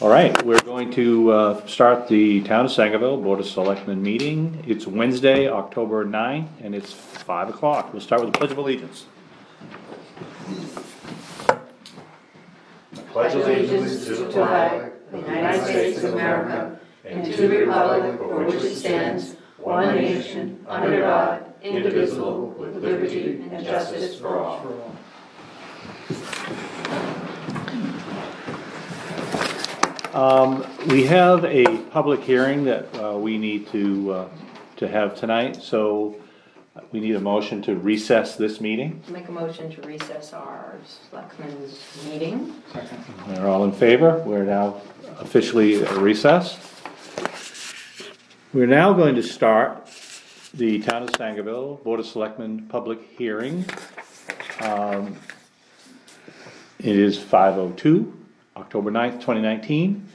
All right, we're going to uh, start the Town of Sangerville Board of Selectmen meeting. It's Wednesday, October 9, and it's 5 o'clock. We'll start with the Pledge of Allegiance. pledge allegiance to the flag of the United States of America and to the republic for which it stands, one nation, under God, indivisible, with liberty and justice for all. Um, We have a public hearing that uh, we need to, uh, to have tonight, so we need a motion to recess this meeting. Make a motion to recess our selectmen's meeting. We're all in favor, we're now officially recessed. We're now going to start the Town of Sangerville Board of Selectmen public hearing. Um, It is five oh two, October 9th, twenty nineteen.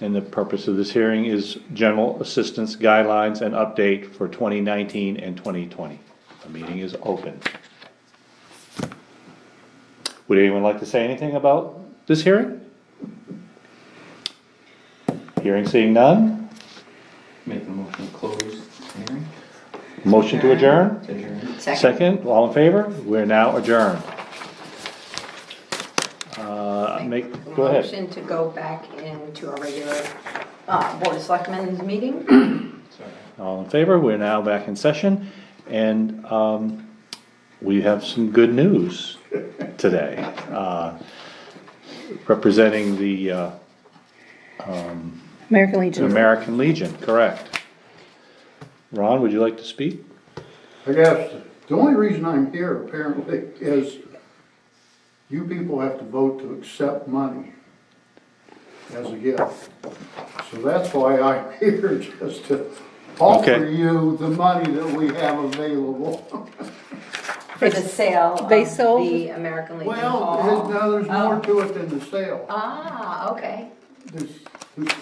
And the purpose of this hearing is general assistance guidelines and update for twenty nineteen and twenty twenty. The meeting is open. Would anyone like to say anything about this hearing? Hearing seeing none, Make a motion to close hearing. motion to adjourn? Adjourn. Second, all in favor? We're now adjourned. Make, A go ahead. Motion to go back into our regular, uh, Board of Selectmen's meeting. All in favor? We're now back in session and, um, we have some good news today. Uh, Representing the, uh, American Legion. American Legion, correct. Ron, would you like to speak? I guess the only reason I'm here apparently is you people have to vote to accept money as a gift. So that's why I'm here, just to offer Okay. you the money that we have available. For the sale They of sold- the American Legion Well, Hall. there's- now there's more Oh. to it than the sale. Ah, okay. There's, there's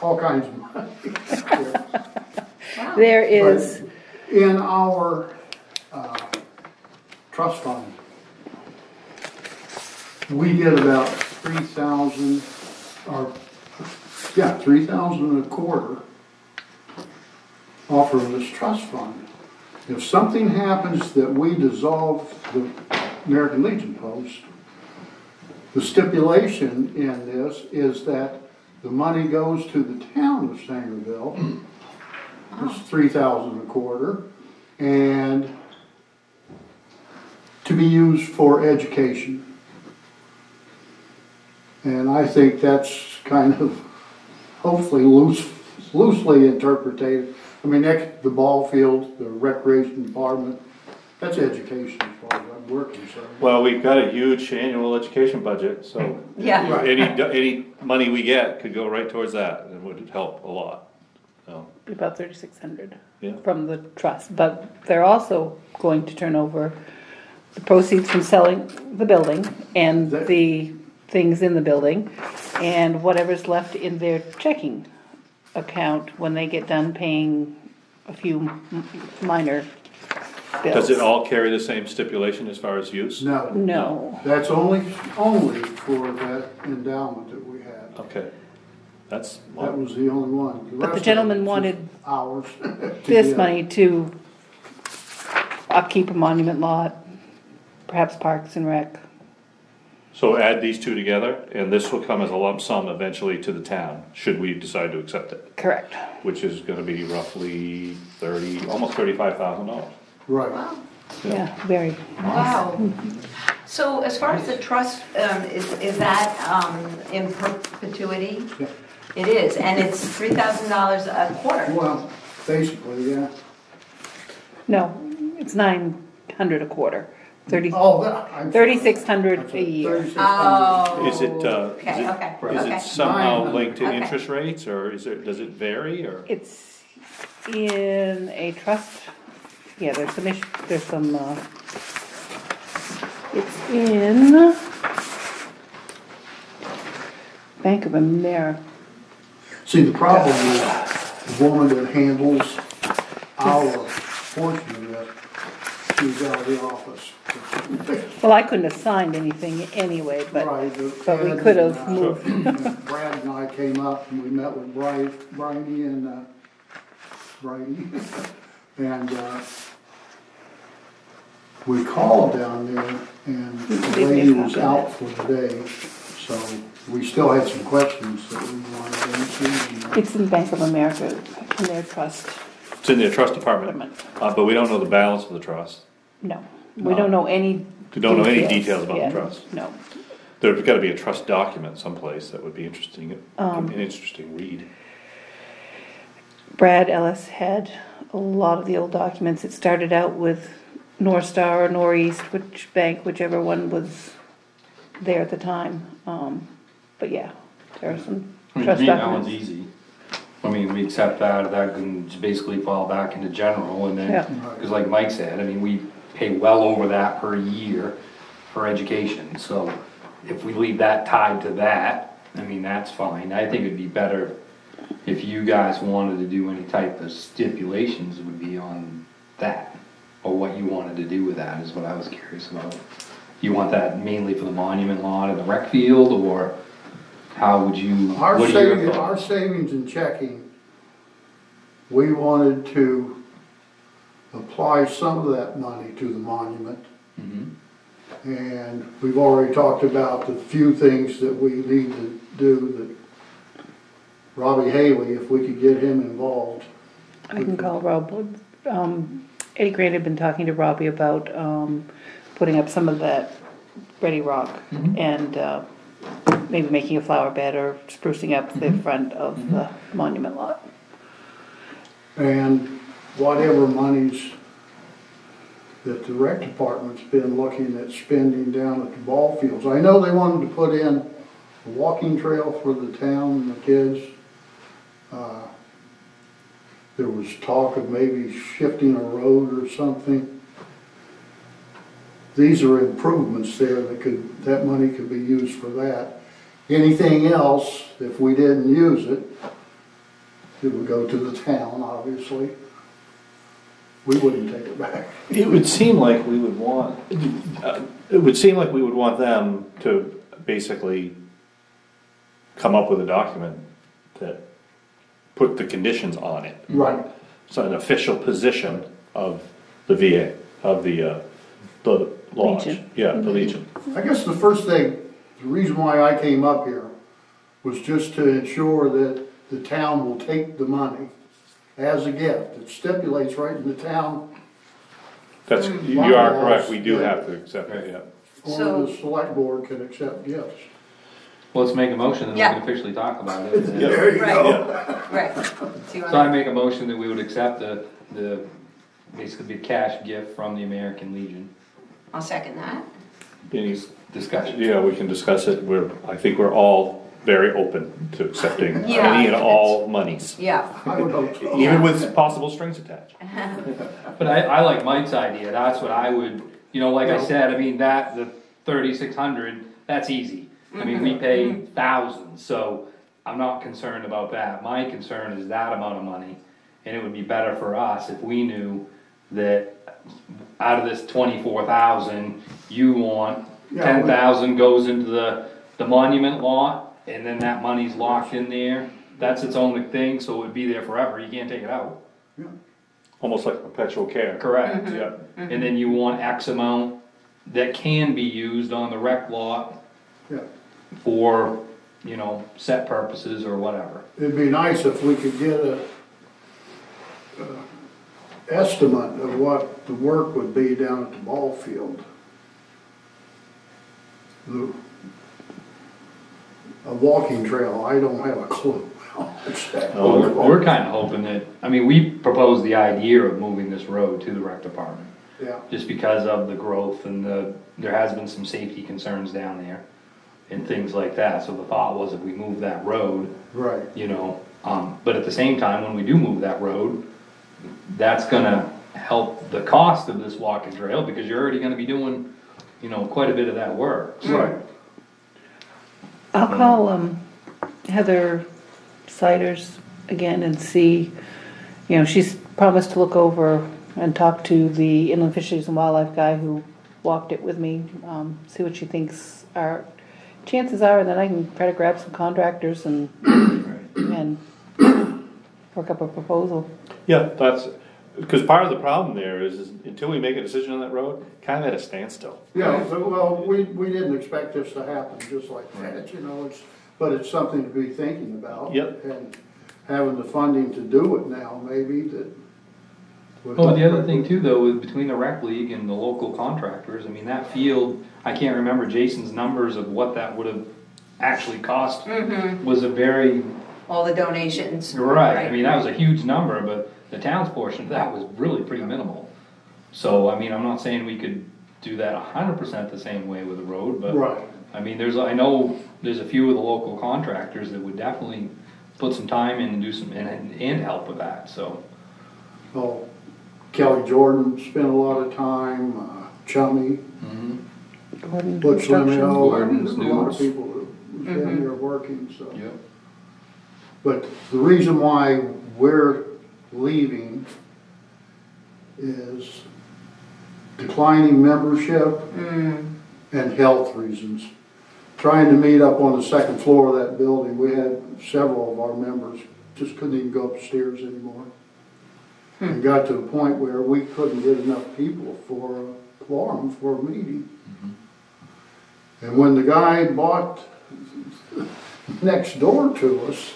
all kinds of money. there. Wow. There is, But In our, uh, trust fund, we get about three thousand, or, yeah, three thousand a quarter off of this trust fund. If something happens that we dissolve the American Legion post, the stipulation in this is that the money goes to the town of Sangerville. It's oh. three thousand a quarter, and to be used for education. And I think that's kind of hopefully loose, loosely interpreted. I mean, next, the ball field, the recreation department, that's education as far as I'm working, so. Well, we've got a huge annual education budget, so. Yeah. Right. Any, any money we get could go right towards that, and would help a lot, so, about thirty-six hundred yeah. from the trust, but they're also going to turn over the proceeds from selling the building and That- the things in the building and whatever's left in their checking account when they get done paying a few m- minor bills. Does it all carry the same stipulation as far as use? No, No, that's only, only for that endowment that we had. Okay, that's, That was the only one. but the gentleman wanted Ours. this give. money to upkeep a monument lot, perhaps Parks and Rec. So add these two together, and this will come as a lump sum eventually to the town, should we decide to accept it, Correct. which is gonna be roughly thirty, almost thirty-five thousand dollars. Right. Wow. Yeah, very. Wow. So as far as the trust, um, is, is that, um, in perpetuity? Yeah. It is, and it's three thousand dollars a quarter. Well, basically, yeah. No, it's nine hundred a quarter, thirty, Oh, that. I'm- thirty-six hundred a year. 3600. Oh. Is it, uh, is Okay, okay, it, is okay. it somehow linked to Okay. interest rates, or is it, does it vary, or? It's in a trust, yeah, there's some, ish- there's some, uh, it's in Bank of America. See, the problem is, the woman that handles our portion of it, she's out of the office. Well, I couldn't have signed anything anyway, but, Right, but we Ed could and, have uh, moved. Brad and I came up and we met with Bri- Briney and, uh, Briney. And, uh, we called down there and the Leave me a lady was out for the day. So we still had some questions that we wanted to answer. and, uh, It's in Bank of America, in their trust It's in their trust department, department. uh, but we don't know the balance of the trust. No, we don't know any. We don't know any details about the yeah, trust. No. There's gotta be a trust document someplace that would be interesting, Um, an interesting read. Brad Ellis had a lot of the old documents. It started out with North Star or Northeast, which bank, whichever one was there at the time. Um, but yeah, there are some I mean, to trust me, that one's documents. easy. I mean, we accept that, that can just basically fall back into general and Yeah. then, cause like Mike said, I mean, we pay well over that per year for education, so if we leave that tied to that, I mean, that's fine. I think it'd be better if you guys wanted to do any type of stipulations would be on that, or what you wanted to do with that is what I was curious about. You want that mainly for the monument lot and the rec field, or how would you, Our what are your savings, our savings and checking, we wanted to apply some of that money to the monument. Mhm. And we've already talked about the few things that we need to do that Robbie Haley, if we could get him involved. I can call Rob. Um, Eddie Grant had been talking to Robbie about, um, putting up some of that ready rock and, uh, maybe making a flower bed or sprucing up the front of the monument lot. And whatever monies that the rec department's been looking at spending down at the ball fields. I know they wanted to put in a walking trail for the town and the kids. Uh, There was talk of maybe shifting a road or something. These are improvements there that could, that money could be used for that. Anything else, if we didn't use it, it would go to the town, obviously. We wouldn't take it back. It would seem like we would want, uh, it would seem like we would want them to basically come up with a document that put the conditions on it. Right. So an official position of the VA, of the, uh, the lodge. Legion. Yeah, the Legion. I guess the first thing, the reason why I came up here was just to ensure that the town will take the money as a gift. It stipulates right in the town, That's, hmm. you are correct, we do have to accept it, yeah. only the select board can accept gifts. Well, let's make a motion and we Yeah. can officially talk about it. There you Right. go. Right. Do you So I want make a motion that we would accept the, the, basically be a cash gift from the American Legion. I'll second that. Any, Discussion. yeah, we can discuss it, we're, I think we're all very open to accepting Yeah. any and all monies, Yeah. I would hope so. even with possible strings attached. But I, I like Mike's idea, that's what I would, you know, like I said, I mean, that, the thirty-six hundred, that's easy. I mean, we mm-hmm. pay mm-hmm. thousands, so I'm not concerned about that. My concern is that amount of money. And it would be better for us if we knew that out of this twenty-four thousand, you want Yeah, ten we- thousand goes into the, the monument lot, and then that money's locked in there. That's its own thing, so it would be there forever, you can't take it out. Yeah. Almost like perpetual care. Correct. Yeah, And then you want X amount that can be used on the rec lot Yeah. for, you know, set purposes or whatever. It'd be nice if we could get a, uh, estimate of what the work would be down at the ball field. The, a walking trail, I don't have a clue. Well, we're, we're kinda hoping that, I mean, we proposed the idea of moving this road to the rec department. Yeah, Just because of the growth and the, there has been some safety concerns down there and things like that. So the thought was if we move that road, right. you know, um, but at the same time, when we do move that road, that's gonna help the cost of this walking trail, because you're already gonna be doing, you know, quite a bit of that work. so- Right. I'll call, um, Heather Siders again and see, you know, she's promised to look over and talk to the inland fisheries and wildlife guy who walked it with me, um, see what she thinks our chances are, and then I can try to grab some contractors and, and work up a proposal. Yeah, that's, because part of the problem there is, is until we make a decision on that road, kind of at a standstill. Yeah, so, well, we, we didn't expect this to happen just like that, you know, it's, but it's something to be thinking about. Yep. And having the funding to do it now, maybe, that. would Well, the help. other thing too, though, is between the rec league and the local contractors, I mean, that field, I can't remember Jason's numbers of what that would have actually cost. Mm-hmm. Was a very, All the donations. right, I mean, that was a huge number, but the town's portion of that was really pretty minimal. So, I mean, I'm not saying we could do that a hundred percent the same way with the road, but. Right. I mean, there's, I know, there's a few of the local contractors that would definitely put some time in and do some, and, and help with that, so. Oh, Kelly Jordan spent a lot of time, uh, Chummy, Gordon Butch Construction. Lemon, Gordon, a lot of Snoops. people who've been there working, so. Yep. But the reason why we're leaving is declining membership mm. and health reasons. Trying to meet up on the second floor of that building, we had several of our members just couldn't even go upstairs anymore. Hmm. And got to a point where we couldn't get enough people for a quorum for a meeting. Mm-hmm. And when the guy bought next door to us,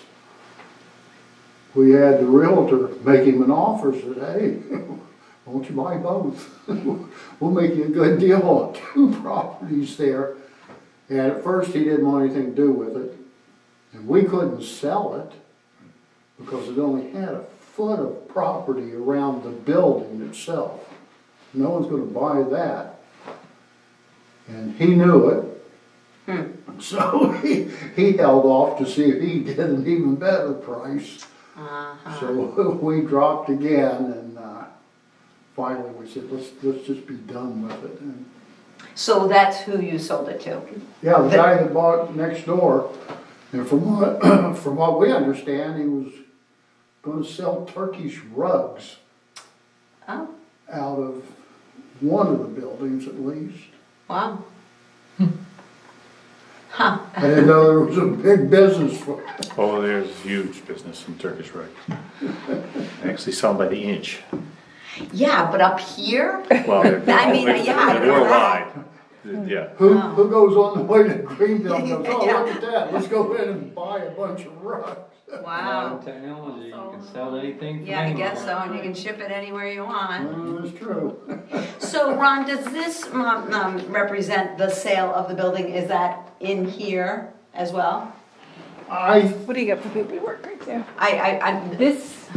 we had the realtor make him an offer, said, hey, won't you buy both? We'll make you a good deal on two properties there. And at first, he didn't want anything to do with it. And we couldn't sell it because it only had a foot of property around the building itself. No one's gonna buy that. And he knew it. Hmm. So he, he held off to see if he get an even better price. Uh-huh. So we dropped again and, uh, finally we said, let's, let's just be done with it. And, So that's who you sold it to? Yeah, the guy that bought next door, and from what, from what we understand, he was gonna sell Turkish rugs Oh, out of one of the buildings at least. wow. Huh, I didn't know there was a big business for. Oh, there's huge business in Turkish rugs. Actually sell by the inch. yeah, but up here? Well, they're, I mean, they're- yeah, I they're worldwide. Yeah. Who, Wow. who goes on the way to Greenville and goes, oh, Yeah. look at that, let's go in and buy a bunch of rugs. Wow. Modern technology, you can sell anything from Yeah, I guess so, anywhere. and you can ship it anywhere you want. Uh, That's true. So Ron, does this um, um, represent the sale of the building? Is that in here as well? I, What do you got for paperwork right there? I, I, I, This,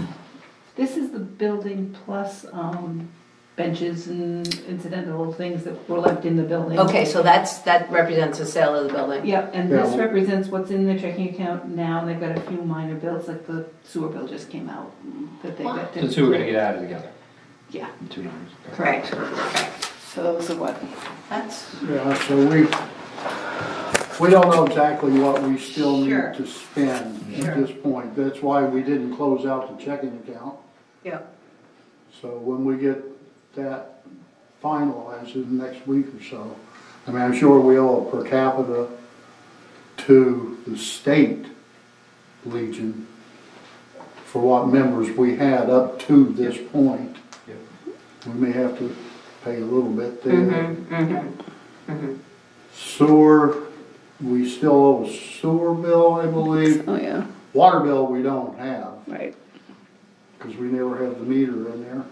this is the building plus, um, benches and incidental things that were left in the building. okay, so that's, that represents the sale of the building? Yep, and this well- represents what's in their checking account now, and they've got a few minor bills, like the sewer bill just came out, that they got to. The two are gonna get added together, Yeah, the two numbers. Correct. so those are what, That's, yeah, so we, we don't know exactly what we still Sure. need to spend Sure. at this point. That's why we didn't close out the checking account. yeah, So when we get that finalized in the next week or so, I mean, I'm sure we owe a per capita to the state Legion for what members we had up to this point. Yep. We may have to pay a little bit Mm-hmm. there. Sewer, we still owe a sewer bill, I believe. oh yeah, Water bill, we don't have. right. because we never have the meter in there.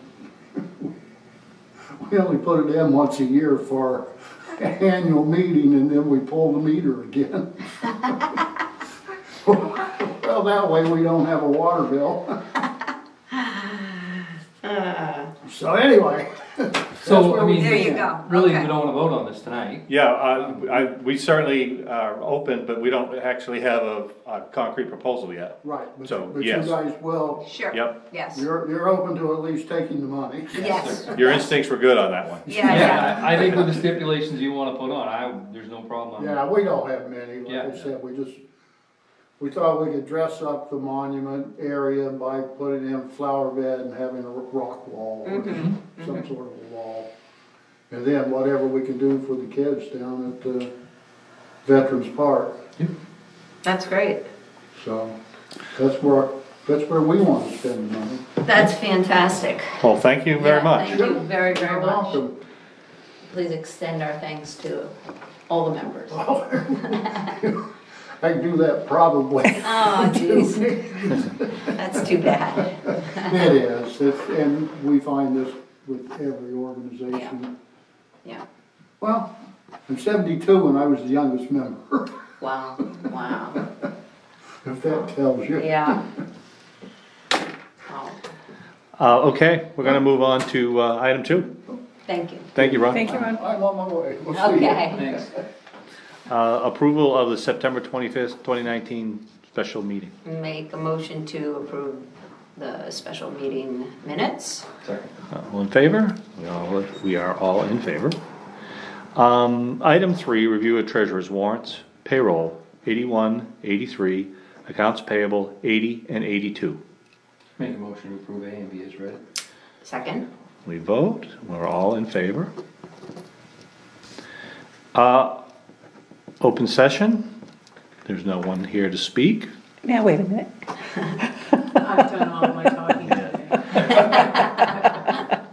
We only put it in once a year for our annual meeting and then we pull the meter again. Well, that way we don't have a water bill. So anyway. that's So, I mean, there you go. really, Okay. we don't wanna vote on this tonight. Yeah, uh, I, we certainly are open, but we don't actually have a, a concrete proposal yet. Right, but, So, but you yes. guys will, Sure. Yep. Yes, you're, you're open to at least taking the money. yes, Your instincts were good on that one. yeah, yeah. Yeah, I I think with the stipulations you wanna put on, I, there's no problem. Yeah, we don't have many, like I Yeah. said, we just, we thought we could dress up the monument area by putting in flower bed and having a rock wall or Mm-hmm. some sort of a wall. And then whatever we can do for the kids down at, uh, Veterans Park. That's great. So, that's where, that's where we want to spend the money. That's fantastic. Well, thank you very Yeah, much. Thank you very, very You're much. welcome. Please extend our thanks to all the members. I can do that probably. Oh, jeez. That's too bad. It is, it's, and we find this with every organization. Yeah. Well, I'm seventy-two and I was the youngest member, Wow, wow. if that tells you. Yeah. Oh, Uh, okay, we're gonna move on to, uh, item two. Thank you. Thank you, Ron. Thank you, Ron. I'm on my way. We'll see you. Okay. Thanks. Uh, approval of the September twenty-fifth, twenty nineteen special meeting. Make a motion to approve the special meeting minutes. Second. Uh, All in favor? We all, we are all in favor. Um, item three, review of treasurer's warrants, payroll, eighty-one, eighty-three, accounts payable, eighty and eighty-two. Make a motion to approve A and B as read. Second. We vote, we're all in favor. Uh, open session, there's no one here to speak. Now, wait a minute. I've done all my talking today.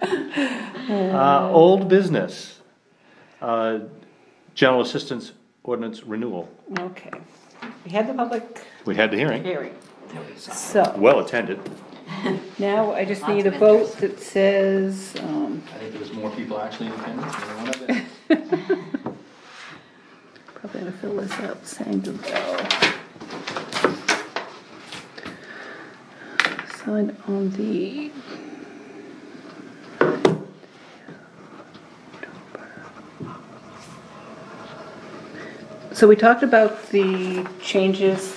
Uh, old business, uh, general assistance ordinance renewal. Okay. We had the public We had the hearing, hearing. So, well attended. now I just Lots need a of vote interest. that says, um, I think there was more people actually in attendance than one of probably gonna fill this out, Sangerville. Signed on the. So we talked about the changes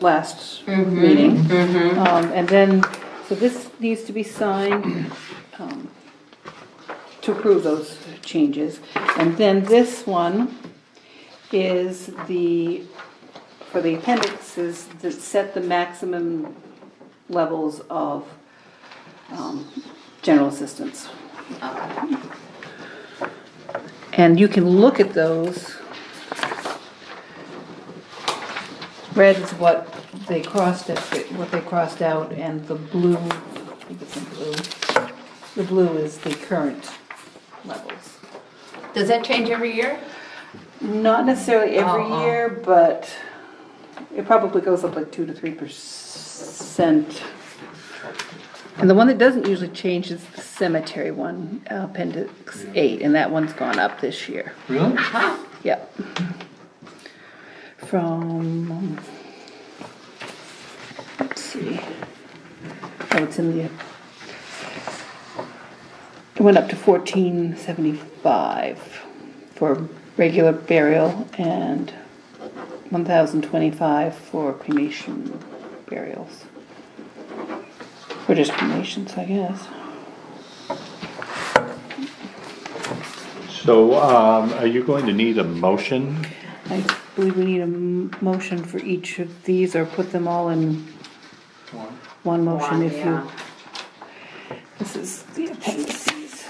last meeting. Um, and then, so this needs to be signed, um, to approve those changes. And then this one is the, for the appendixes that set the maximum levels of, um, general assistance. And you can look at those. Red is what they crossed it, what they crossed out, and the blue, I think it's in blue. The blue is the current levels. Does that change every year? Not necessarily every oh. year, but it probably goes up like two to three percent. And the one that doesn't usually change is the cemetery one, appendix eight, and that one's gone up this year. Really? Yep. From, um, let's see. Oh, it's in the, it went up to fourteen seventy-five for regular burial and one thousand twenty-five for cremation burials. Or just cremations, I guess. So, um, are you going to need a motion? I believe we need a m- motion for each of these or put them all in One. one motion One, if you. yeah. This is the appendices.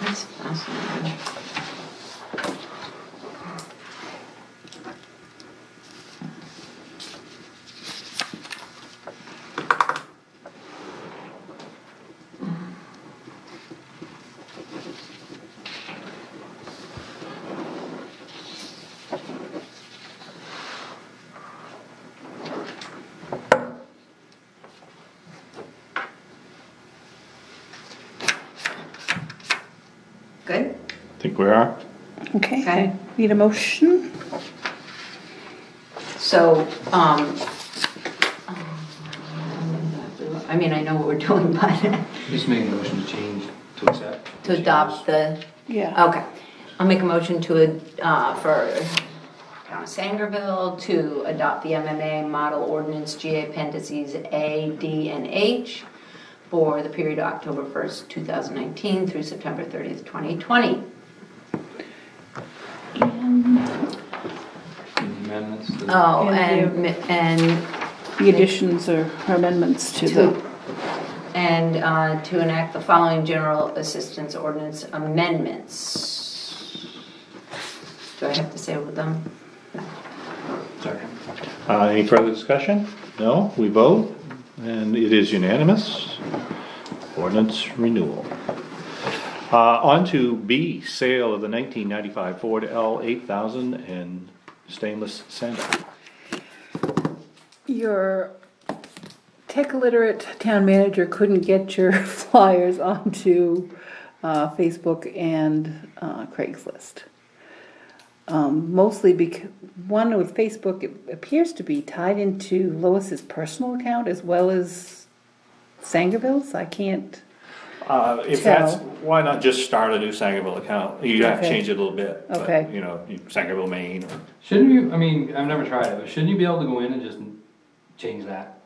That's fascinating. Good? I think we are. Okay, Okay. I need a motion. So, um, I mean, I know what we're doing, but Just make a motion to change, to accept. to adopt the, Yeah. okay. I'll make a motion to, uh, for Town of Sangerville to adopt the MMA Model Ordinance GA Appendices A, D, and H for the period October 1st, 2019 through September 30th, 2020. Amendments to. Oh, And and, and The additions or amendments to the, and uh, to enact the following general assistance ordinance amendments. Do I have to say with them? No. Second. Uh, any further discussion? No, we vote, and it is unanimous. Ordinance renewal. Uh, on to B, sale of the nineteen ninety-five Ford L eight thousand and stainless sander. your tech literate town manager couldn't get your flyers onto uh, Facebook and uh, Craigslist. Um, mostly because, one with Facebook, it appears to be tied into Lois's personal account as well as Sangerville's, I can't, Uh, if Tell. that's, why not just start a new Sangerville account? You have to change it a little bit. but, Okay. You know, Sangerville, Maine, or Shouldn't you, I mean, I've never tried it, but shouldn't you be able to go in and just change that?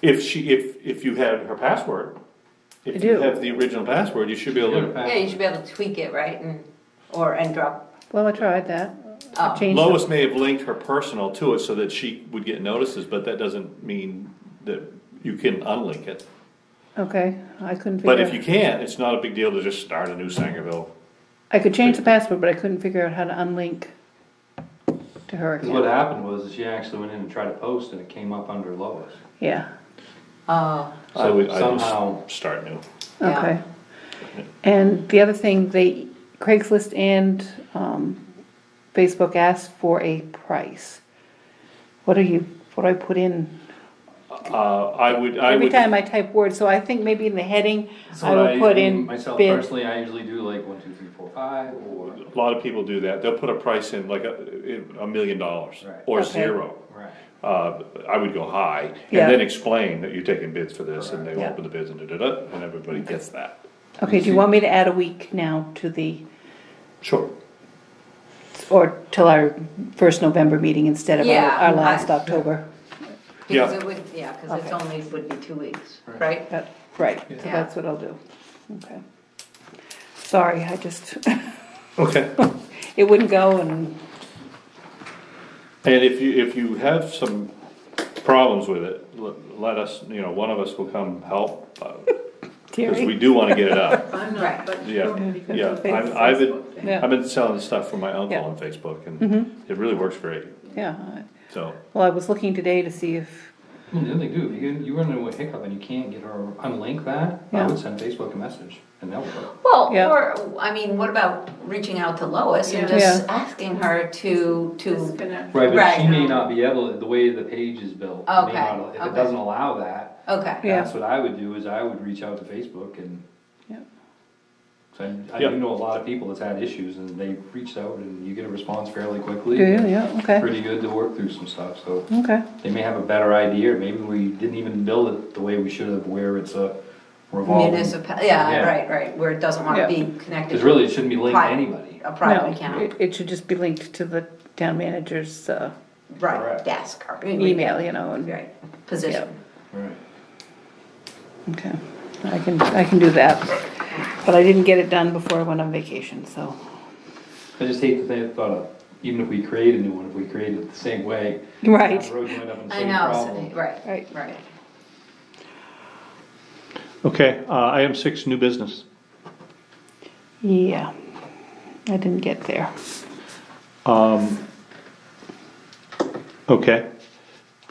If she, if, if you have her password, I if you do. have the original password, you should be able to. Yeah, you should be able to tweak it, right, and, or, and drop, well, I tried that. I Oh. changed the- Lois may have linked her personal to it so that she would get notices, but that doesn't mean that you can unlink it. Okay, I couldn't figure But out. if you can't, it's not a big deal to just start a new Sangerville. I could change the password, but I couldn't figure out how to unlink to her Cause what account. happened was she actually went in and tried to post and it came up under Lois. Yeah, oh, I would, I Somehow- would start new. Yeah. okay. And the other thing, they, Craigslist and, um, Facebook asked for a price. What are you, what do I put in? Uh, I would, I Every would, time I type words, so I think maybe in the heading, So I what will put in Myself bid. personally, I usually do like one, two, three, four, five, or, a lot of people do that. They'll put a price in like a, a million dollars Right. or Okay. zero. right. Uh, I would go high Yeah. and then explain that you're taking bids for this and they Yeah. open the bids and da-da-da, and everybody gets that. Okay, do you want me to add a week now to the, Sure. Or till our first November meeting instead of our, Yeah, our last I- October? because Yeah. it would, yeah, cause it's Okay. only, would be two weeks, Right. right? Right, so Yeah. that's what I'll do, okay. Sorry, I just, Okay. it wouldn't go and, And if you, if you have some problems with it, let, let us, you know, one of us will come help, uh, cause we Terry, do wanna get it up. I'm Right. not, but Yeah, yeah, I've, I've been, Facebook. Yeah. I've been selling stuff for my uncle Yeah. on Facebook and Mhm. it really works great, yeah, so. well, I was looking today to see if, I mean, the other thing too, if you, you run into a hiccup and you can't get her, unlink that, I Yeah. would send Facebook a message and that would work. Well, Yeah. or, I mean, what about reaching out to Lois and Yeah. just asking her to, to, Disconnect. Right, but Right. she may not be able, the way the page is built, may Okay, not, if okay. it doesn't allow that, okay. Yeah. that's what I would do, is I would reach out to Facebook and. Yeah. So I, I Yeah. do know a lot of people that's had issues and they reached out and you get a response fairly quickly. do you, yeah, okay, Pretty good to work through some stuff, so okay, they may have a better idea, maybe we didn't even build it the way we should have, where it's a revolving. Municipal, yeah, Yeah. right, right, where it doesn't wanna Yeah. be connected Cause really, it shouldn't be linked to Private. anybody. a private no, account, it, it should just be linked to the town manager's, uh, right, Correct. desk or. email, you know, and, Right, position. Right. okay. I can, I can do that, but I didn't get it done before I went on vacation, so, I just hate to think, thought of, even if we create a new one, if we create it the same way. right, down the road, you end up in the I same know, problem. so- right, right. right. Okay, uh, item six, new business. Yeah, I didn't get there. Okay.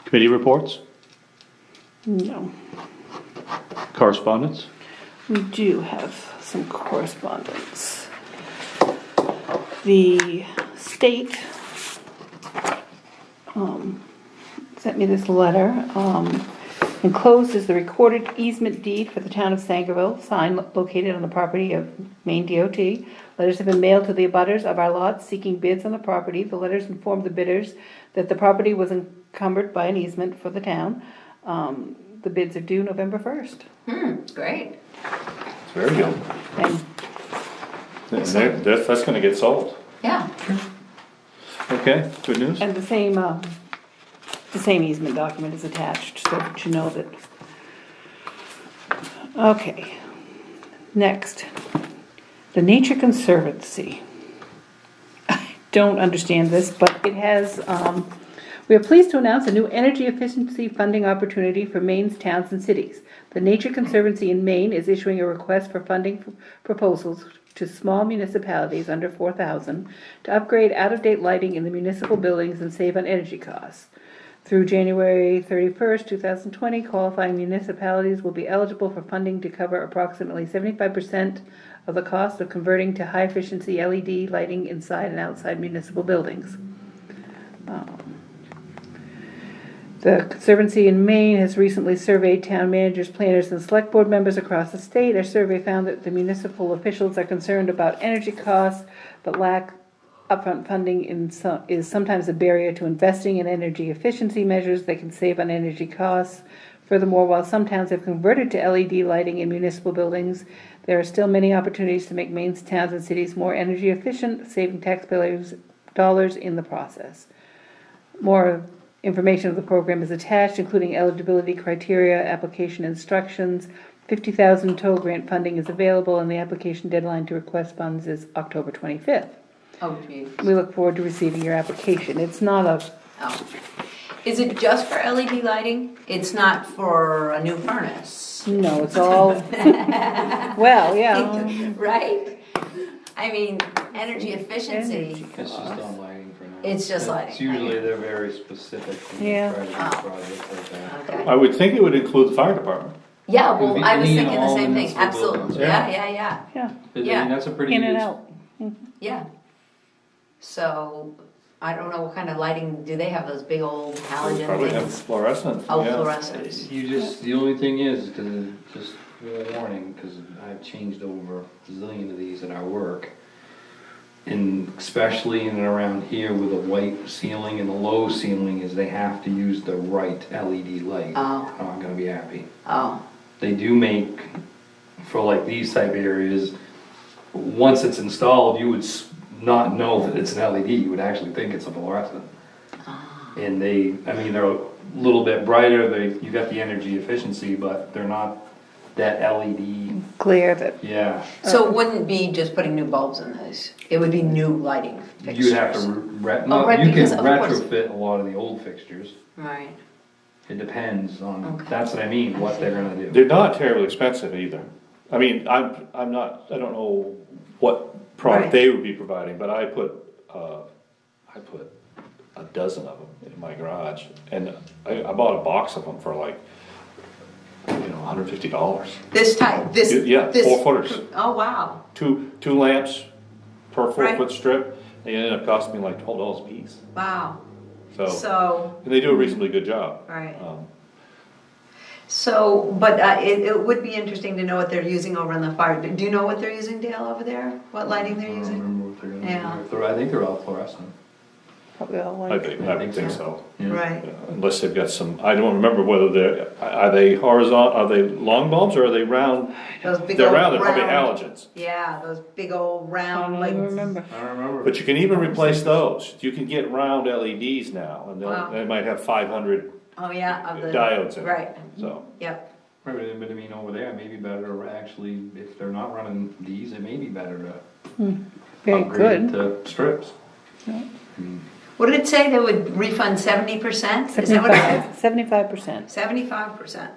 Committee reports, No, correspondence? we do have some correspondence. The state, um, sent me this letter, um, enclosed is the recorded easement deed for the town of Sangerville, sign lo- located on the property of Maine DOT. Letters have been mailed to the abutters of our lots seeking bids on the property. The letters informed the bidders that the property was encumbered by an easement for the town. Um, the bids are due November first. Hmm, great. Very good. And And that- that's, that's gonna get sold. Yeah, Okay, good news. And the same, um, the same easement document is attached, so that you know that. Okay, next, the Nature Conservancy. I don't understand this, but it has, um, we are pleased to announce a new energy efficiency funding opportunity for Maine's towns and cities. The Nature Conservancy in Maine is issuing a request for funding proposals to small municipalities under four thousand to upgrade out-of-date lighting in the municipal buildings and save on energy costs. Through January thirty-first, two thousand twenty, qualifying municipalities will be eligible for funding to cover approximately seventy-five percent of the cost of converting to high-efficiency LED lighting inside and outside municipal buildings. Um, The Conservancy in Maine has recently surveyed town managers, planners, and select board members across the state. Our survey found that the municipal officials are concerned about energy costs, but lack upfront funding in some, is sometimes a barrier to investing in energy efficiency measures that can save on energy costs. Furthermore, while some towns have converted to LED lighting in municipal buildings, there are still many opportunities to make Maine's towns and cities more energy efficient, saving taxpayers dollars in the process. More information of the program is attached, including eligibility criteria, application instructions. Fifty thousand total grant funding is available, and the application deadline to request funds is October twenty-fifth. Oh, geez. We look forward to receiving your application. It's not a, Oh. Is it just for LED lighting? It's not for a new furnace? no, it's all, well, yeah. Right? I mean, energy efficiency, It's just on lighting for now. It's just lighting. It's usually they're very specific when you Yeah. try to do Oh. projects like that. okay. I would think it would include the fire department. Yeah, It would well, be I was any and thinking the all same thing, municipal absolutely, buildings. yeah, yeah, yeah, Yeah, I mean, that's a pretty. in and good- out. Mm-hmm. yeah. So, I don't know what kind of lighting, do they have those big old halogen Probably have things? fluorescent, Oh, yeah. fluorescents. Uh, you just, the only thing is, cause just warning, cause I've changed over a zillion of these at our work. And especially in and around here with a white ceiling and a low ceiling is they have to use the right LED light. Oh. I'm not gonna be happy. Oh, They do make, for like these type areas, once it's installed, you would s- not know that it's an LED, you would actually think it's a fluorescent. Ah. And they, I mean, they're a little bit brighter, they, you got the energy efficiency, but they're not that LED, Clear that, yeah. so it wouldn't be just putting new bulbs in those, it would be new lighting fixtures? You'd have to re, Oh, no, right, you can because of course- retrofit a lot of the old fixtures. Right, It depends on, Okay. that's what I mean, what they're gonna do. They're not terribly expensive either. I mean, I'm, I'm not, I don't know what product Right. they would be providing, but I put, uh, I put a dozen of them in my garage. And I, I bought a box of them for like, you know, hundred fifty dollars. this type, this, Yeah, this. four footers. Oh, wow, Two, two lamps per four Right. foot strip, they ended up costing me like twelve dollars a piece. wow, So, so, and they do a reasonably good job. right. Um, So, but uh, it, it would be interesting to know what they're using over in the fire. Do you know what they're using, Dale, over there? What lighting I they're don't using? remember what they're gonna Yeah. do. If they're- I think they're all fluorescent. Probably all I like, think, I would think so. Yeah. Right. Yeah, Unless they've got some, I don't remember whether they're, are they horizontal, are they long bulbs or are they round? Those big They're old round, they're probably halogens. Yeah, those big old round. I round, don't like. even remember. I remember. But you can even replace those. You can get round LEDs now and they'll, Wow. they might have five hundred Oh, yeah, of the. diodes in it. Right, So, yep, Right, but but I mean, over there, maybe better to actually, if they're not running these, it may be better to. Hmm. Very upgrade good. To strips. What did it say, they would refund seventy percent? Is that what it Seventy-five, seventy-five percent. Seventy-five percent,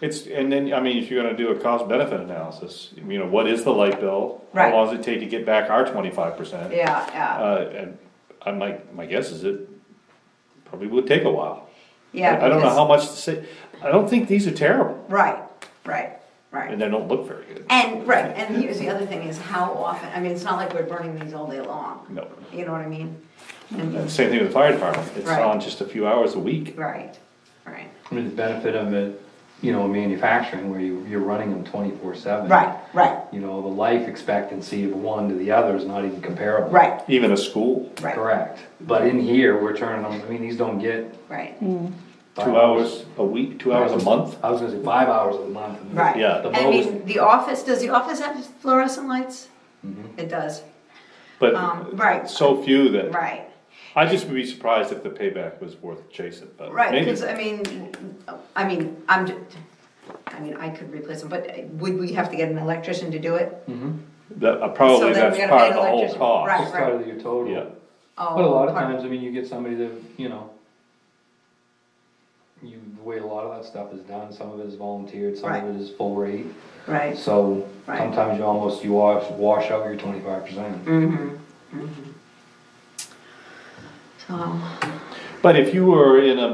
it's, and then, I mean, if you're gonna do a cost benefit analysis, you know, what is the light bill? Right. How long does it take to get back our twenty-five percent? yeah, yeah, Uh, and I might, my guess is it probably would take a while. yeah. I I don't know because- how much to say, I don't think these are terrible Right, right, right. and they don't look very good. And, right, and here's the other thing is how often, I mean, it's not like we're burning these all day long, No. you know what I mean? And- And Same thing with the fire department, it's Right. on just a few hours a week. Right, right, I mean, the benefit of it, you know, manufacturing where you, you're running them twenty-four seven. right, right, You know, the life expectancy of one to the other is not even comparable. right, Even a school, right, Correct. But in here, we're turning them, I mean, these don't get. right, five two hours a week, two hours a month. I was gonna say five hours a month. right. Yeah. The I most, mean, the office, does the office have fluorescent lights? Mhm. It does, but Um, right. so few that, Right, I'd just be surprised if the payback was worth chasing, but right, maybe. because I mean, I mean, I'm, ju- I mean, I could replace them, but would we have to get an electrician to do it? That, uh, So probably then that's we gotta part pay of an the whole electrician. cost. Right. It's part of your total. Yeah, Oh, But a lot of times, I mean, you get somebody that, you know, you, the way a lot of that stuff is done, some of it is volunteered, some Right. of it is full rate. Right, So Right. sometimes you almost, you wash, wash out your twenty-five percent. mm-hmm, mm-hmm. So, but if you were in a,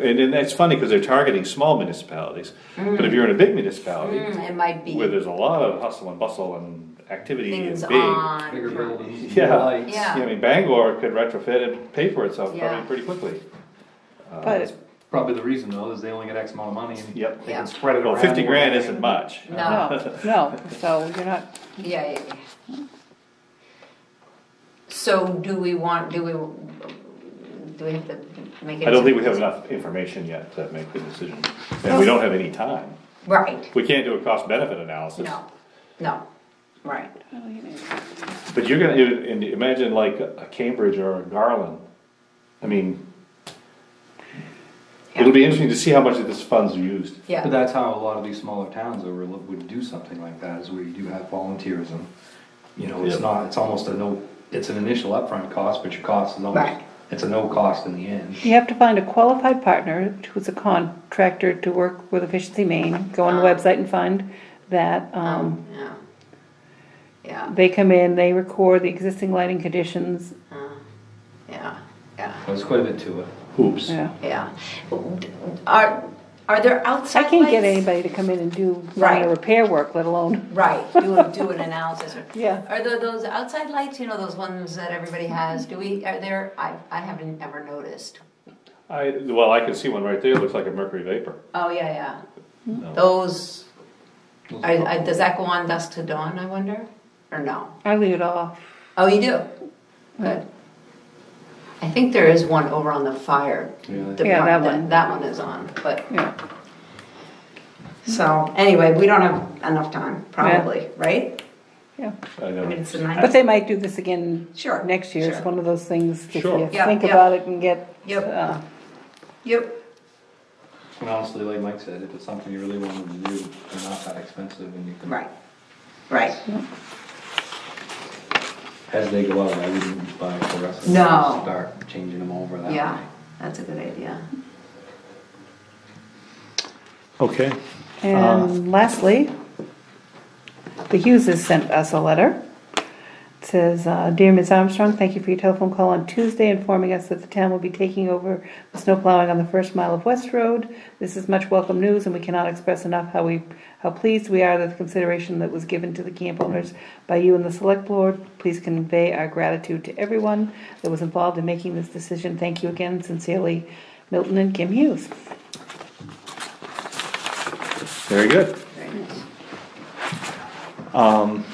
and, and it's funny, cause they're targeting small municipalities, but if you're in a big municipality, mm, it might be where there's a lot of hustle and bustle and activity things and big. on. Bigger for- buildings, Yeah. more lights. Yeah. I mean, Bangor could retrofit and pay for itself Yeah. probably pretty quickly. But Probably the reason though, is they only get X amount of money and Yep. they Yeah. can spread it Well, around. fifty grand isn't much. No, no, no, so you're not, yeah, yeah, yeah. So do we want, do we, do we have to make it? I don't think we have enough information yet to make the decision, and we don't have any time. Right, We can't do a cost benefit analysis. no, no, right, But you're gonna, and imagine like a Cambridge or a Garland, I mean, it'll be interesting to see how much of this funds are used. But that's how a lot of these smaller towns over would do something like that, is where you do have volunteerism. You know, it's Yep. not, it's almost a no, it's an initial upfront cost, but your cost is almost, Right. it's a no cost in the end. you have to find a qualified partner who's a contractor to work with Efficiency Maine, go on the Ah. website and find that, um, um, yeah. Yeah, they come in, they record the existing lighting conditions, uh, yeah, yeah, There's quite a bit to it. Hoops. yeah. yeah. Are, are there outside lights? I can't get lights? anybody to come in and do Right. minor repair work, let alone, Right, do, a- do an analysis or. Yeah. Are there those outside lights, you know, those ones that everybody has, do we, are there, I, I haven't ever noticed. I, well, I can see one right there, it looks like a mercury vapor. Oh, yeah, yeah, hmm. No. those, Those I, I, does that go on dusk to dawn, I wonder, or no? I leave it off. Oh, you do? Good. I think there is one over on the fire. Yeah. department, Yeah, that one. That one is on, but, Yeah, so, anyway, we don't have enough time, probably, right? yeah. I I know. mean, it's a But nice, they might do this again Sure, next year. It's sure. one of those things, if Sure. you Yeah, think yeah. about it and get, Yep. uh, yep, And honestly, like Mike said, if it's something you really wanted to do, they're not that expensive and you can. right, right. As they go out, I wouldn't buy fluorescent. No. Start changing them over that way. Yeah, that's a good idea. Okay, And uh, lastly, the Hugheses sent us a letter. Says, uh, Dear Ms. Armstrong, thank you for your telephone call on Tuesday informing us that the town will be taking over the snow plowing on the first mile of West Road. This is much welcome news and we cannot express enough how we, how pleased we are that the consideration that was given to the camp owners by you and the select board. Please convey our gratitude to everyone that was involved in making this decision. Thank you again sincerely, Milton and Kim Hughes. very good. Um,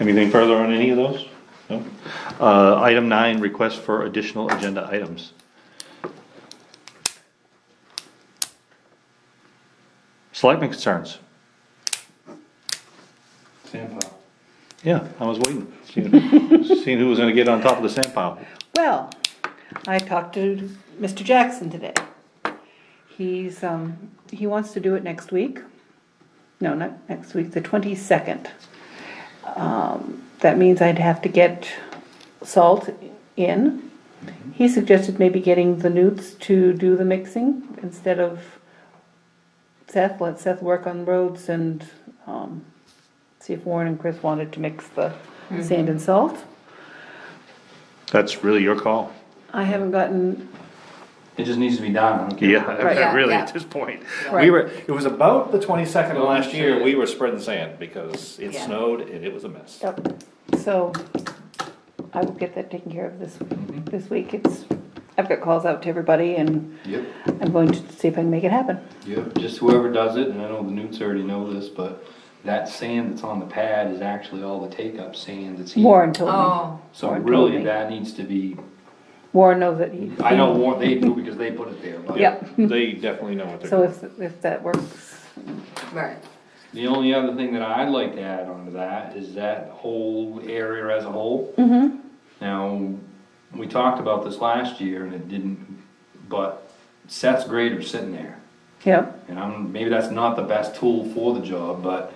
anything further on any of those? No? Uh, item nine, request for additional agenda items. Selectmen concerns. Sand pile. Yeah, I was waiting, seeing, seeing who was gonna get on top of the sand pile. Well, I talked to Mr. Jackson today. He's, um, he wants to do it next week. No, not next week, the twenty-second. Um, that means I'd have to get salt in. He suggested maybe getting the Newts to do the mixing instead of Seth, let Seth work on roads and, um, see if Warren and Chris wanted to mix the sand and salt. That's really your call. I haven't gotten It just needs to be done, I. Yeah, Right. Yeah, really, yeah. at this point. Right. We were, it was about the twenty-second of last year, we were spreading sand because it Yeah. snowed and it was a mess. Yep, so I will get that taken care of this, mm-hmm. this week. It's, I've got calls out to everybody and Yep, I'm going to see if I can make it happen. yep, just whoever does it, and I know the newts already know this, but that sand that's on the pad is actually all the take-up sand that's. heated. Warren told me. Oh, So Warren told really, me. that needs to be, Warren knows that he. I know Warren, they do because they put it there, but. Yep, They definitely know what they're so doing. if, if that works, right. The only other thing that I'd like to add onto that is that whole area as a whole. Mm-hmm. Now, we talked about this last year and it didn't, but Seth's grader's sitting there. Yep, And I'm, maybe that's not the best tool for the job, but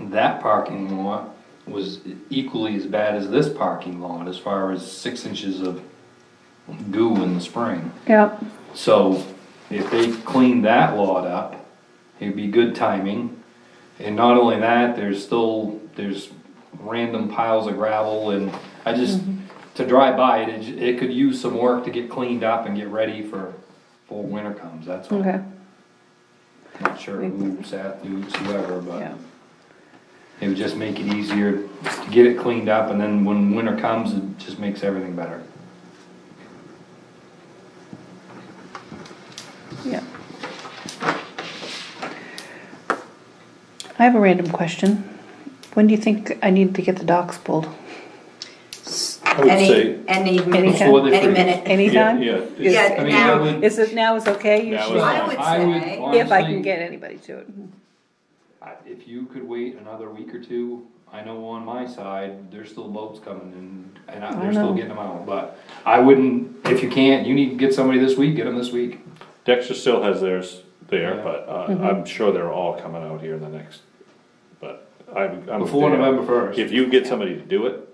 that parking lot was equally as bad as this parking lot as far as six inches of goo in the spring. yep, So if they clean that lot up, it'd be good timing. And not only that, there's still, there's random piles of gravel and I just, mm-hmm. to drive by it, it, j- it could use some work to get cleaned up and get ready for, for winter comes, that's all. okay, Not sure who, Seth, Dukes, whoever, but yeah. It would just make it easier to get it cleaned up and then when winter comes, it just makes everything better. Yeah. I have a random question. When do you think I need to get the docks pulled? I would say, Any, any, Anytime. Before they any freeze. minute. Anytime? yeah, Is- Yeah, I mean, now- I would- Is it, now is okay Now is usually? I would I would say- If I honestly- can get anybody to it. I- If you could wait another week or two, I know on my side, there's still boats coming and, and I- I they're still know. getting them out, but I wouldn't, if you can't, you need to get somebody this week, get them this week. Dexter still has theirs there, Yeah. but, uh, Mm-hmm. I'm sure they're all coming out here in the next, but I'm, I'm. Before there. November first. If you get somebody to do it,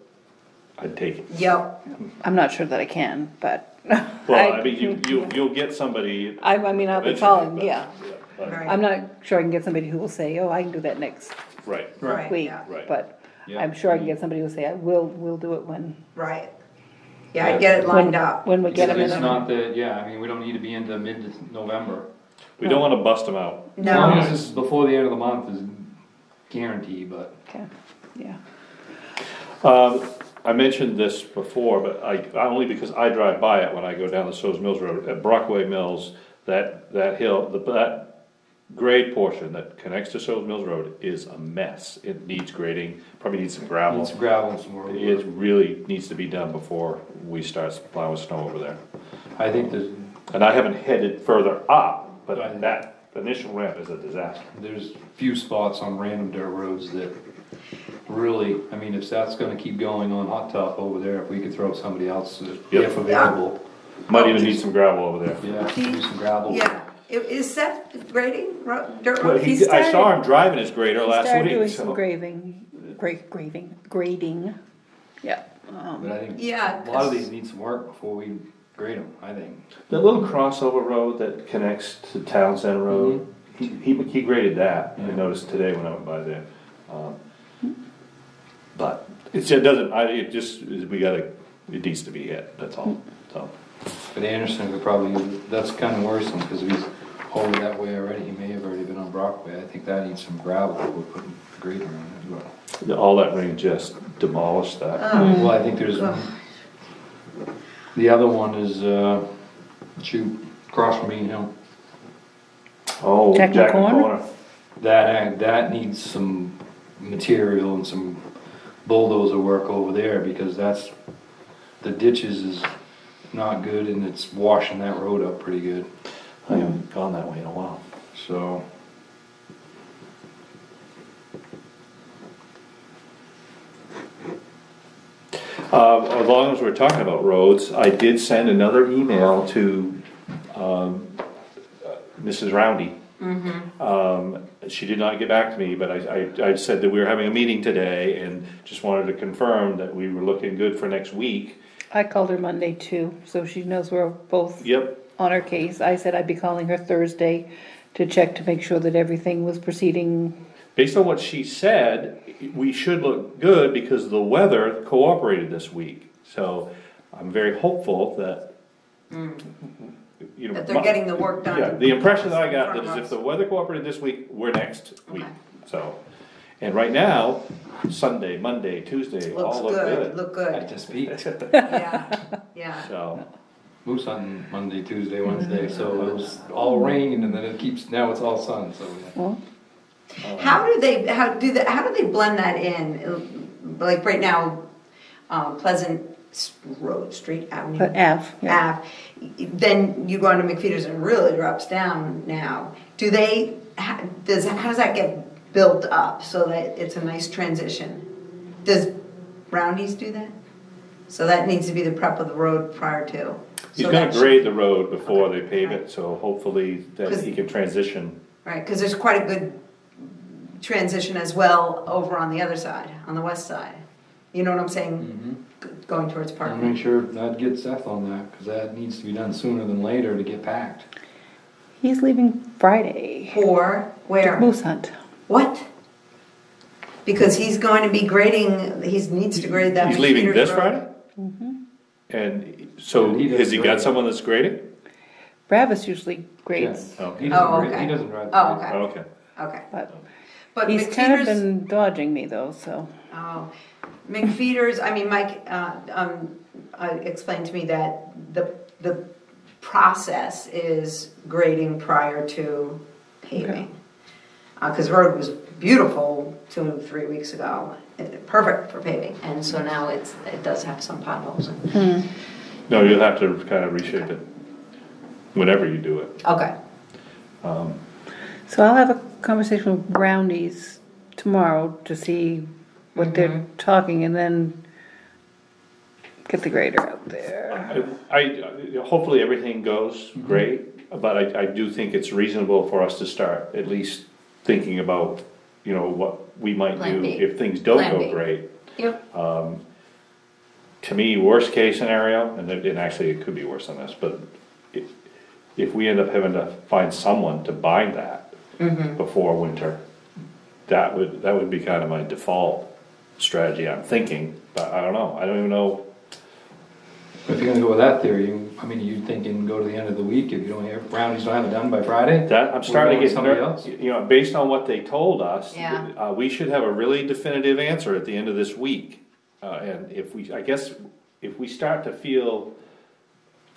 I'd take it. Yep, I'm not sure that I can, but. Well, I mean, you, you, you'll get somebody. I, I mean, I'll be eventually, calling, but- yeah. But- Right. I'm not sure I can get somebody who will say, oh, I can do that next Right, right, week, yeah, Right. but Yeah. I'm sure I can get somebody who will say, I will, we'll do it when. right. Yeah, I get it lined when- up. When we get them in. It's not that, yeah, I mean, we don't need to be into mid-November. we don't wanna bust them out. As long as No, it's before the end of the month is guaranteed, but. Okay, yeah. Um, I mentioned this before, but I, only because I drive by it when I go down the Sills Mills Road, at Brockway Mills, that, that hill, the, that grade portion that connects to Sills Mills Road is a mess. It needs grading, probably needs some gravel. Need some gravel and some more. It really needs to be done before we start plowing snow over there. I think there's, And I haven't headed further up, but Right. that initial ramp is a disaster. there's few spots on random dirt roads that really, I mean, if that's gonna keep going on Hot Top over there, if we could throw somebody else, uh, if Yep. available. Might even need some gravel over there. Yeah, do some gravel. yeah. I- Is Seth grading ro- dirt Well, road? he, He I saw started- him driving his grader He last started doing week, some so. graving, gra- graving, grading, yeah. um, But I think Yeah, a lot of these need some work before we grade them, I think. The little crossover road that connects to Town Center Road, he, he, he graded that, I Yeah. noticed today when I went by there. Um, But it's, it doesn't, I, it just, we gotta, it needs to be hit, that's all, so. But Anderson could probably, that's kinda worrisome, cause if he's over that way already, he may have already been on Brockway, I think that needs some gravel, we're putting grader on it as well. All that rain just demolished that. Well, I think there's, the other one is, uh, shoot, across from Bean Hill. Oh, Jack Jack McCorner? McCorner. That, that needs some material and some bulldozer work over there, because that's, the ditches is not good and it's washing that road up pretty good, I haven't gone that way in a while. so. Uh, as long as we're talking about roads, I did send another email to, um, uh, Mrs. Roundy. Um, she did not get back to me, but I, I, I said that we were having a meeting today and just wanted to confirm that we were looking good for next week. I called her Monday too, so she knows we're both Yep, on her case. I said I'd be calling her Thursday to check to make sure that everything was proceeding. based on what she said, we should look good because the weather cooperated this week. So I'm very hopeful that, you know. That they're my- getting the work done. Yeah, the impression that I got in that front is if the weather cooperated this week, we're next week, Okay. so. And right now, Sunday, Monday, Tuesday, Looks all look good, good. look I just beat yeah, yeah. So, moose hunting Monday, Tuesday, mm-hmm. Wednesday, so it was all mm-hmm. rain and then it keeps, now it's all sun, so yeah. Well, um, How do they, how do they, how do they blend that in? Like right now, um, Pleasant S- Road, Street Avenue. but Ave, yeah. Ave, then you go on to McFeeters and it really drops down now. Do they, how, does, how does that get built up so that it's a nice transition. Does Roundy's do that? So that needs to be the prep of the road prior to. He's So gonna that should- grade the road before they pave it, so hopefully that he can transition. Right, because there's quite a good transition as well over on the other side, on the west side. You know what I'm saying? Mm-hmm. G- Going towards I'll Parkman. make sure that gets Seth on that, cause that needs to be done sooner than later to get packed. He's leaving Friday. Or where? Moose hunt. What? Because he's going to be grading, he needs to grade that. He's leaving McFeeters this Road. Friday? Mm-hmm. And so And he has he got grade. someone that's grading? Bravis usually grades, Oh, He Oh, doesn't, gra- okay. he doesn't drive. the Oh, grade. okay, okay. okay. but But he's kind of McFeeters, been dodging me though, so. oh, McFeeters, I mean, Mike, uh, um, uh, explained to me that the, the process is grading prior to paving. Uh, cause the road was beautiful two, three weeks ago, perfect for paving, and so now it's, it does have some potholes and, No, you'll have to kind of reshape it, whenever you do it. okay. So I'll have a conversation with Brownies tomorrow to see what they're Mm-hmm. talking and then get the grader out there. I, I, hopefully everything goes great, but I, I do think it's reasonable for us to start at least thinking about, you know, what we might Plan do B. if things don't Plan go B. great. Yep. To me, worst case scenario, and it, and actually it could be worse than this, but if, if we end up having to find someone to bind that Mm-hmm. before winter, that would, that would be kind of my default strategy, I'm thinking, but I don't know, I don't even know. If you're gonna go with that theory, you- I mean, you thinking go to the end of the week, if you don't have, roundies don't have it done by Friday? That, I'm starting to get, somebody ner- else? you know, based on what they told us, Yeah. uh, we should have a really definitive answer at the end of this week. Uh, and if we, I guess, if we start to feel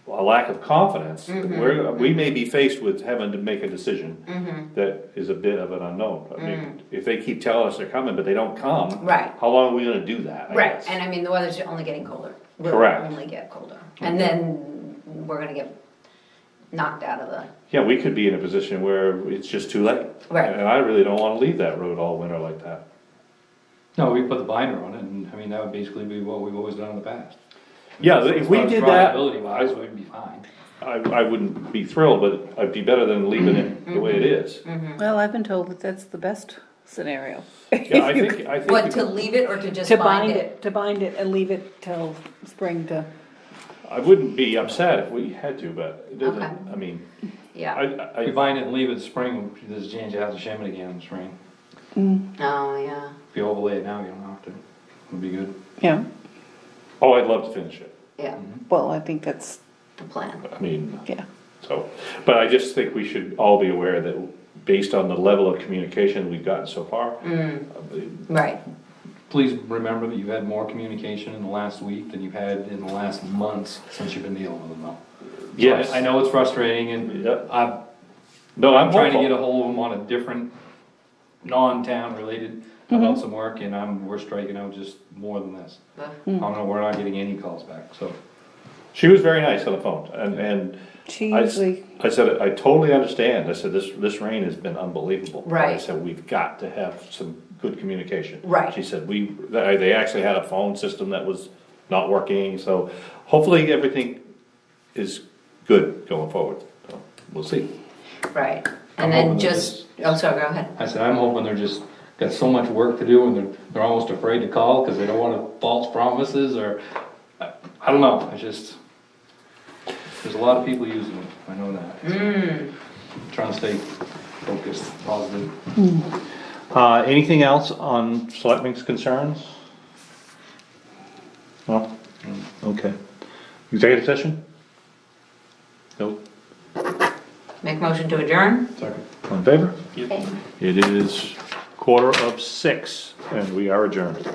a lack of confidence, Mm-hmm. we're, we may be faced with having to make a decision that is a bit of an unknown. I mean, if they keep telling us they're coming, but they don't come. Mm. Right. How long are we gonna do that? I Right, guess? and I mean, the weather's only getting colder. Will Correct. Only get colder. And then we're gonna get knocked out of the, Yeah, we could be in a position where it's just too late. Right. And I really don't wanna leave that road all winter like that. No, we put the binder on it, and, I mean, that would basically be what we've always done in the past. Yeah, if we did that. Ability wise, we'd be fine. I, I wouldn't be thrilled, but I'd be better than leaving it mm-hmm. the way it is. Mm-hmm. Well, I've been told that that's the best scenario. Yeah, I think, I think. what, to could- leave it or to just To bind bind it? it, to bind it and leave it till spring to, I wouldn't be upset if we had to, but it doesn't, Okay. I mean, I, Yeah, I, If we bind it and leave it spring, there's a chance you have to shim it again in spring. Mm. oh, yeah. If you overlay it now, you don't have to. Would be good. yeah, oh, I'd love to finish it. Yeah, mm-hmm. well, I think that's, the plan. I mean, yeah. so, but I just think we should all be aware that based on the level of communication we've gotten so far. uh, Right, Please remember that you've had more communication in the last week than you've had in the last months since you've been dealing with them though. So Yes. I I know it's frustrating and Yep. I'm, No, I'm I'm trying to get a hold of them on a different, non-town related about some work and I'm, we're striking out just more than this. I don't know, we're not getting any calls back, so. She was very nice on the phone and, and. She I- usually, I said, I totally understand. I said, this, this rain has been unbelievable. Right. I said, we've got to have some good communication. Right. She said, we, they they actually had a phone system that was not working, so hopefully everything is good going forward. So, We'll see. right. I'm And hoping then that just, oh, sorry, go ahead. I said, I'm hoping they're just, got so much work to do and they're, they're almost afraid to call because they don't want to false promises or, I, I don't know, I just, there's a lot of people using them, I know that. Hmm. Trying to stay focused, positive. Hmm. Uh, anything else on selectmen's concerns? No? Hmm, okay. Executive session? Nope. Make motion to adjourn? Second. All in favor? Okay. It is quarter of six and we are adjourned.